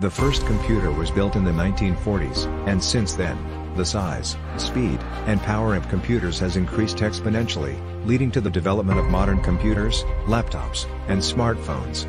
The first computer was built in the 1940s, and since then, the size, speed, and power of computers has increased exponentially, leading to the development of modern computers, laptops, and smartphones.